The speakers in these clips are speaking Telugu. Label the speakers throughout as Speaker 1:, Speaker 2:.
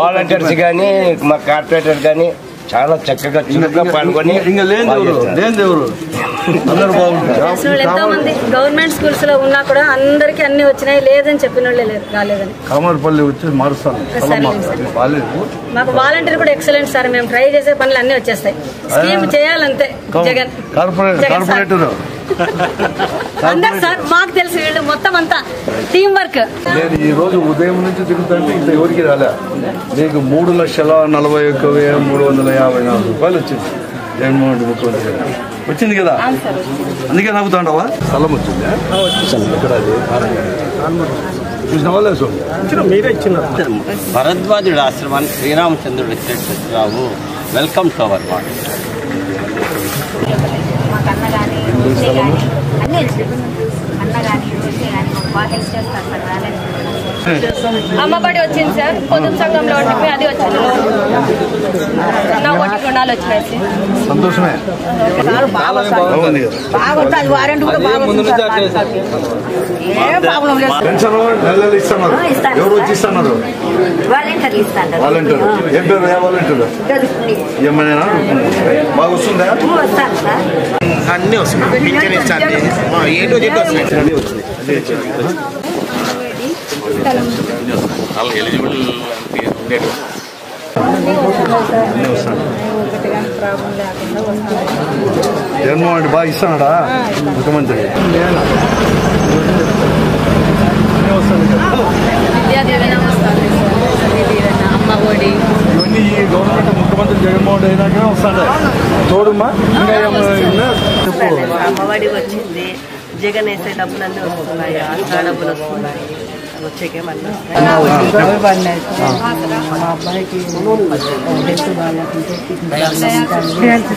Speaker 1: వాలంటీర్స్ కానీ. మా కార్పొరేటర్ కానీ చాలా చక్కగా చురుగ్గా పాల్గొని
Speaker 2: గవర్నమెంట్ స్కూల్స్లో ఉన్నా కూడా అందరికి అన్ని వచ్చినాయి లేదని చెప్పిన రాలేదని.
Speaker 3: కామర్పల్లి వచ్చి మారుస్తాను
Speaker 2: మాకు వాలంటీర్ కూడా ఎక్సలెంట్ సార్. మేము ట్రై చేసే పనులు అన్ని వచ్చేస్తాయి స్కీమ్ చేయాలంతే జగన్.
Speaker 3: కార్పొరేటర్.
Speaker 2: అందరు సార్ మాకు తెలుసు వీళ్ళు మొత్తం అంతా. టీం వర్క్
Speaker 3: నేను ఈ రోజు ఉదయం నుంచి తిరుగుతుంటే ఇంత ఎవరికి రాలే. నీకు మూడు లక్షల నలభై ఒక్క మూడు వందల యాభై నాలుగు రూపాయలు వచ్చింది. జగన్మోహన్. వచ్చింది కదా? అందుకే నవ్వుతాండవా? స్థలం వచ్చింది? లేదు
Speaker 4: భరద్వాజుడు ఆశ్రమానికి శ్రీరామచంద్రుడు రావు. వెల్కమ్ టు అవర్ వార్డ్
Speaker 5: మాకు అన్న కానీ రోజే కానీ అన్నీ వచ్చినాయి అన్న కానీ రోజే కానీ మాకు బాగా హెల్ప్ చేస్తారు సార్ మేనేజ్మెంట్
Speaker 2: అమ్మబడి వచ్చింది సార్. పొదుపు సంఘంలో ఉంటే అది వచ్చింది. నా ఒకటి రుణాలు వచ్చినాయి సార్.
Speaker 3: సంతోషమే. బాగుంది. కదా
Speaker 6: బాగుంటుంది వారంటీ కూడా బాగుంటుంది సార్. ఏం ప్రాబ్లం లేదు సార్.
Speaker 3: పెన్షన్ నెల నెల ఇస్తున్నారు ఎవరు వచ్చి ఇస్తున్నారు
Speaker 5: వాలంటీర్లు ఇస్తాను
Speaker 3: వాలంటీర్ ఏం పేరు? ఏ వాలంటీర్ ఏమైనా బాగా వస్తుందా?
Speaker 5: వస్తాను సార్.
Speaker 1: అన్నీ వస్తున్నాయి. పింఛన్ ఇస్తాను. ఏ టు జెడ్ వస్తున్నాయి. వచ్చినాయి ఎలిజిబుల్ ఉండేది
Speaker 3: జగన్మోహన్ రెడ్డి బాగా ఇస్తున్నాడా ముఖ్యమంత్రి.
Speaker 2: విద్యా దీవెన వస్తుంది చదివి దీవెన అమ్మ ఒడి
Speaker 3: ఇవన్నీ ఈ గవర్నమెంట్ ముఖ్యమంత్రి జగన్మోహన్ రెడ్డి అయినాక వస్తాడు. చూడమ్మా.
Speaker 7: అమ్మఒడి వచ్చింది. జగన్ వేసే డబ్బులు అన్నీ వస్తున్నాయి? ఆసరా డబ్బులు వస్తున్నాయి? వచ్చేకేమన్నా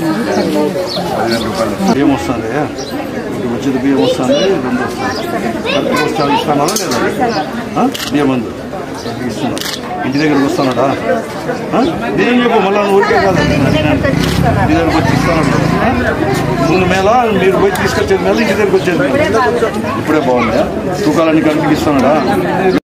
Speaker 3: పదివేల రూపాయలు బియ్యం వస్తుంది ఇటు వచ్చేది బియ్యం వస్తుంది రెండు వస్తుంది కరెక్ట్గా వస్తాను ఇస్తానా లేదా ఆ? బియ్యం మందు ఇస్తున్నా ఇంటి దగ్గరకు వస్తానడా? ఆ? చెప్పు మళ్ళీ ఊరికే కాదు. ఇంటి దగ్గరకు వచ్చి ఇస్తానంట. ముందు మేళ మీరు పోయి తీసుకొచ్చేది మేళ ఇంటి దగ్గరకు వచ్చేది ఇప్పుడే బాగుందా? తూకాలన్నీ కరెక్ట్గా ఇస్తానడా?